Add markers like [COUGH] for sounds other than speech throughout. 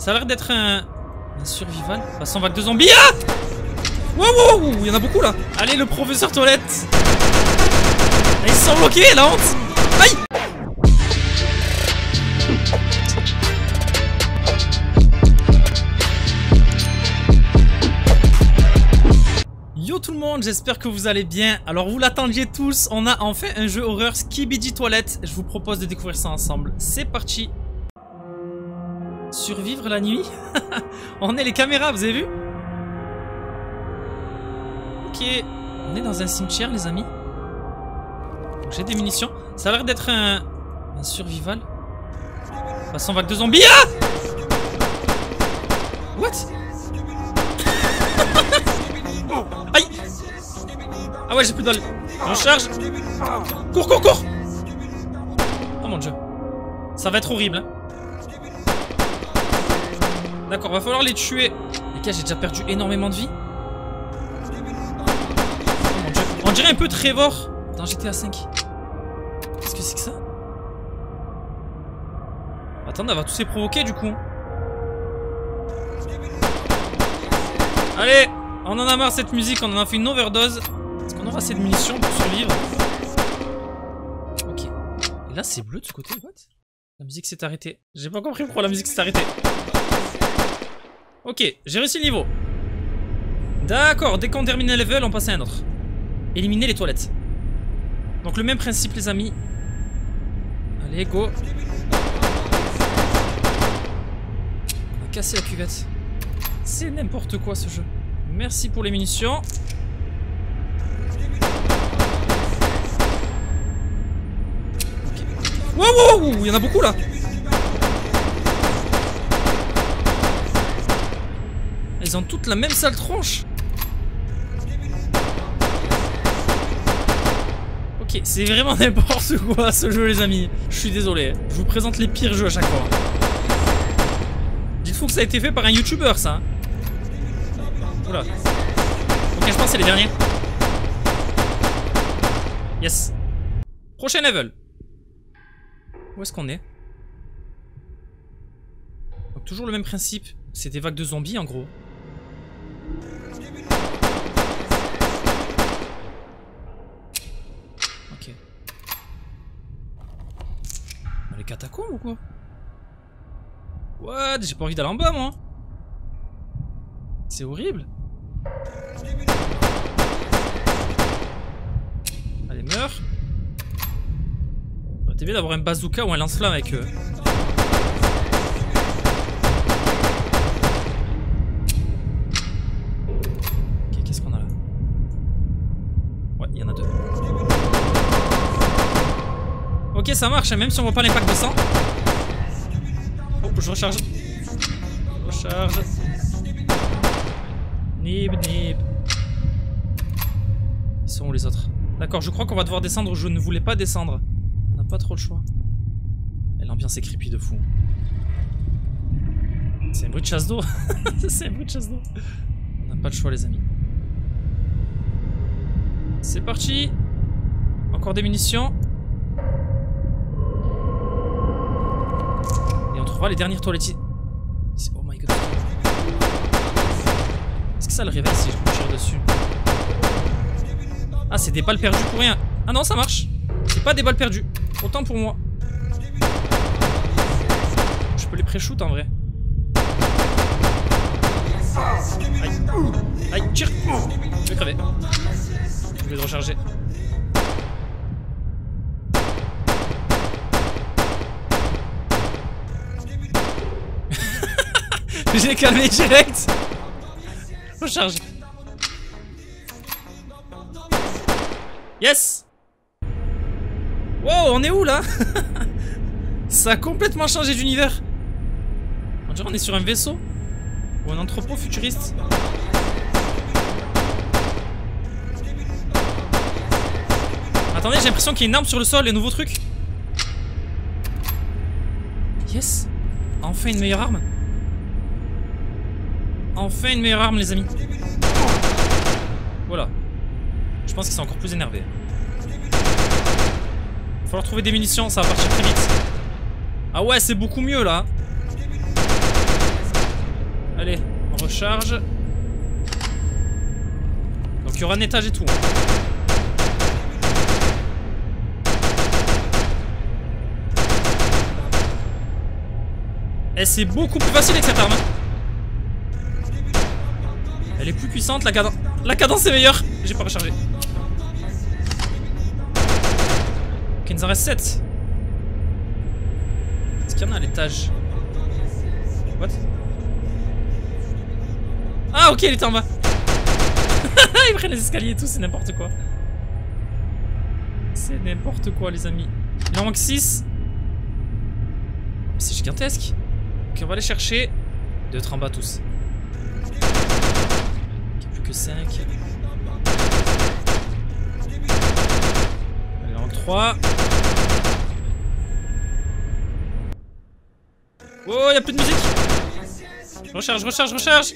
Ça a l'air d'être un... un survival. Passant vague de zombies. Ah Wow, wow, il y en a beaucoup là. Allez, le professeur toilette. Ah, Ils sont bloqués, la honte. Aïe Yo tout le monde, j'espère que vous allez bien. Alors vous l'attendiez tous, on a enfin un jeu horreur Skibidi Toilette. Je vous propose de découvrir ça ensemble. C'est parti. Survivre la nuit [LAUGHS] On est les caméras, vous avez vu Ok, on est dans un cimetière les amis. J'ai des munitions. Ça a l'air d'être un... un survival. Passons vague de zombies. Ah What [LAUGHS] Aïe Ah ouais j'ai plus de balles. Je charge. Cours, cours, cours Oh mon dieu. Ça va être horrible. Hein. D'accord, va falloir les tuer. Les gars, j'ai déjà perdu énormément de vie. On dirait un peu Trevor dans GTA 5. Qu'est-ce que c'est que ça? Attends, on va tous les provoquer du coup. Allez On en a marre cette musique, on en a fait une overdose. Est-ce qu'on aura assez de munitions pour survivre? Ok. Et là c'est bleu de ce côté, what? La musique s'est arrêtée. J'ai pas compris pourquoi la musique s'est arrêtée. Ok, j'ai réussi le niveau. D'accord, dès qu'on termine un level, on passe à un autre. Éliminer les toilettes. Donc le même principe les amis. Allez, go. On a cassé la cuvette. C'est n'importe quoi ce jeu. Merci pour les munitions. Wow, wow, wow, il y en a beaucoup là. Ils ont toutes la même sale tronche. Ok, c'est vraiment n'importe quoi ce jeu les amis. Je suis désolé. Je vous présente les pires jeux à chaque fois. Dites-vous que ça a été fait par un youtubeur ça. Oula. Ok, je pense que c'est les derniers. Yes. Prochain level. Où est-ce qu'on est, toujours le même principe. C'est des vagues de zombies en gros. Catacombes ou quoi? What J'ai pas envie d'aller en bas moi. C'est horrible. Allez meurs T'es bien d'avoir un bazooka ou un lance-flamme avec eux Ok ça marche même si on voit pas l'impact de sang Oh, je recharge. Recharge. Nib, nib. Ils sont où les autres? D'accord, je crois qu'on va devoir descendre. Je ne voulais pas descendre. On n'a pas trop le choix. Et l'ambiance est creepy de fou. C'est un bruit de chasse d'eau. [LAUGHS] C'est un bruit de chasse d'eau. On n'a pas le choix, les amis. C'est parti. Encore des munitions. Trouvera les dernières toilettes. Oh my god. Est-ce que ça le réveille si je me tire dessus? Ah, c'est des balles perdues pour rien. Ah non, ça marche. C'est pas des balles perdues. Autant pour moi. Je peux les pré-shoot en vrai. Aïe. Aïe, tire. Je vais crever. Je vais recharger. J'ai calmé direct. Recharge. Yes Wow, on est où là? [LAUGHS] Ça a complètement changé d'univers. On dirait on est sur un vaisseau ou un entrepôt futuriste. Attendez, j'ai l'impression qu'il y a une arme sur le sol, les nouveaux trucs. Yes Enfin une meilleure arme Enfin une meilleure arme les amis Voilà Je pense qu'ils sont encore plus énervés Il va falloir trouver des munitions, ça va partir très vite Ah ouais c'est beaucoup mieux là recharge. Donc il y aura un étage et tout. Et c'est beaucoup plus facile avec cette arme. Plus puissante, la cadence, la cadence est meilleure. J'ai pas rechargé. Ok, il nous en reste 7. Est-ce qu'il y en a à l'étage? What? Ah ok, il était en bas. [LAUGHS] Ils prennent les escaliers et tout, c'est n'importe quoi. C'est n'importe quoi les amis. Il en manque 6. C'est gigantesque. Ok, on va aller chercher. De être en bas tous. Que 5. Allez, en 3. Oh, y'a plus de musique. Recharge, recharge, recharge.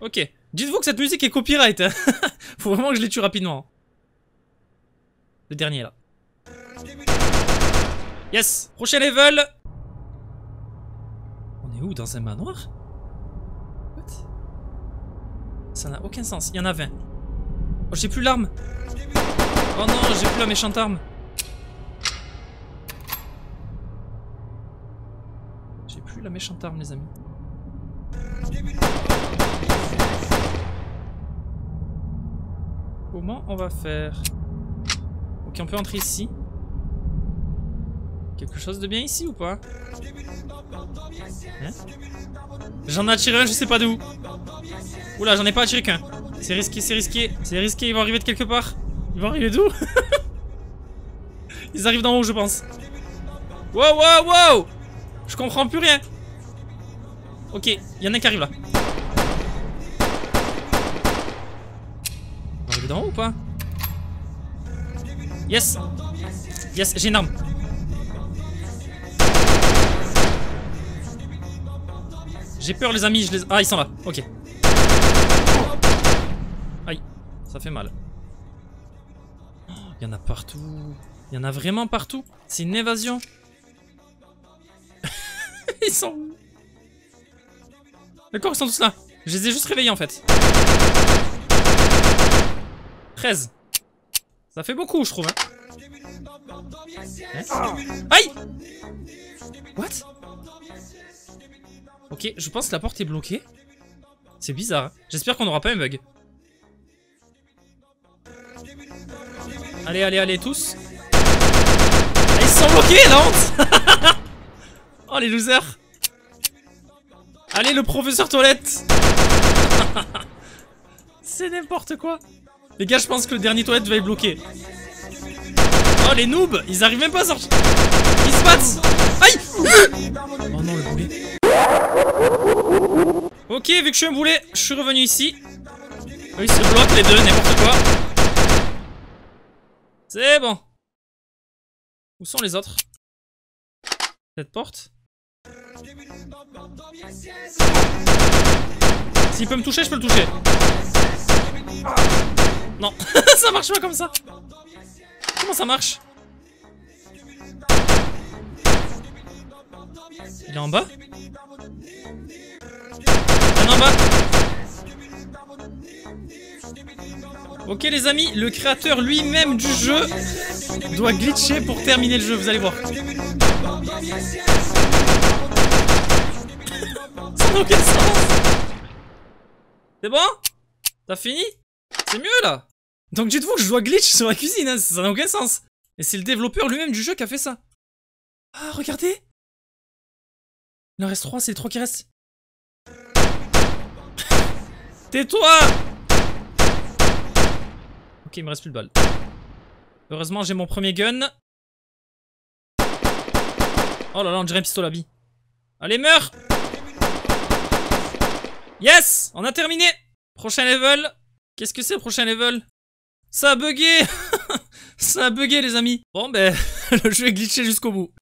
Ok. Dites-vous que cette musique est copyright. hein. [LAUGHS] Faut vraiment que je les tue rapidement. Le dernier là. Yes Prochain level On est où Dans un manoir? Ça n'a aucun sens. Il y en a 20. Oh, j'ai plus l'arme Oh non, j'ai plus la méchante arme. J'ai plus la méchante arme, les amis. Comment on va faire? Ok, on peut entrer ici. Quelque chose de bien ici ou pas Hein J'en ai attiré un, je sais pas d'où. Oula, j'en ai pas attiré qu'un. C'est risqué, c'est risqué, c'est risqué, ils vont arriver de quelque part. Ils vont arriver d'où [LAUGHS] Ils arrivent d'en haut, je pense. Wow, wow, wow Je comprends plus rien. Ok, il y en a qui arrive là. Ils vont arriver d'en haut ou pas Yes Yes, j'ai une arme. J'ai peur les amis, je les... Ah, ils sont là, ok. Aïe, ça fait mal. Il y en a partout. Il y en a vraiment partout. C'est une évasion. [LAUGHS] ils sont D'accord, ils sont tous là. Je les ai juste réveillés en fait. 13. Ça fait beaucoup, je trouve. Hein. Hein Aïe What Ok, je pense que la porte est bloquée. C'est bizarre. hein. J'espère qu'on n'aura pas un bug. Allez, allez, allez, tous. Ah, ils sont bloqués, la honte [LAUGHS] Oh, les losers Allez, le professeur toilette [LAUGHS] C'est n'importe quoi Les gars, je pense que le dernier toilette va être bloqué. Oh, les noobs Ils arrivent même pas à sortir Ils se battent Aïe Oh non, le boulet Ok, vu que je suis un boulet, je suis revenu ici. Eux, ils se bloquent les deux, n'importe quoi. C'est bon. Où sont les autres? Cette porte? S'il peut me toucher, je peux le toucher. Non, [LAUGHS] ça marche pas comme ça. Comment ça marche? Il est en bas est en bas Ok les amis, le créateur lui-même du jeu doit glitcher pour terminer le jeu, vous allez voir. C'est bon? T'as fini? C'est mieux là Donc dites-vous que je dois glitch sur la cuisine, hein, ça n'a aucun sens. Et c'est le développeur lui-même du jeu qui a fait ça. Ah, regardez Il en reste 3, c'est les 3 qui restent. [LAUGHS] Tais-toi Ok, il me reste plus de balles. Heureusement, j'ai mon premier gun. Oh là là, on dirait un pistolet à billes. Allez, meurs Yes On a terminé Prochain level. Qu'est-ce que c'est le prochain level? Ça a bugué [LAUGHS] Ça a bugué, les amis. Bon, ben, [LAUGHS] le jeu est glitché jusqu'au bout.